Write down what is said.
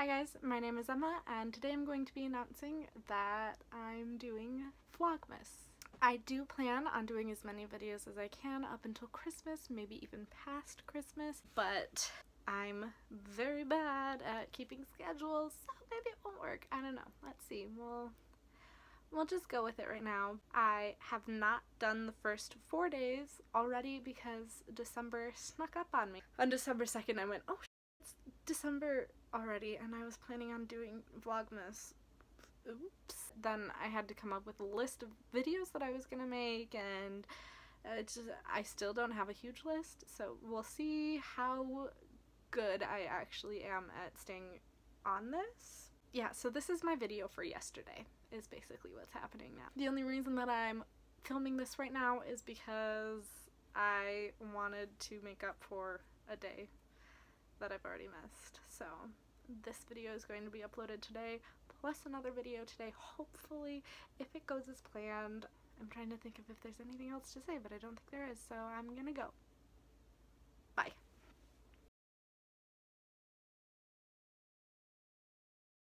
Hi guys, my name is Emma and today I'm going to be announcing that I'm doing Vlogmas. I do plan on doing as many videos as I can up until Christmas, maybe even past Christmas, but I'm very bad at keeping schedules, so maybe it won't work. I don't know. Let's see. We'll we'll just go with it right now. I have not done the first four days already because December snuck up on me. On December 2nd I went, oh December already and I was planning on doing Vlogmas. Oops. Then I had to come up with a list of videos that I was gonna make and it's just, I still don't have a huge list so we'll see how good I actually am at staying on this. Yeah, so this is my video for yesterday is basically what's happening now. The only reason that I'm filming this right now is because I wanted to make up for a day that I've already missed. So this video is going to be uploaded today, plus another video today, hopefully, if it goes as planned. I'm trying to think of if there's anything else to say, but I don't think there is, so I'm gonna go.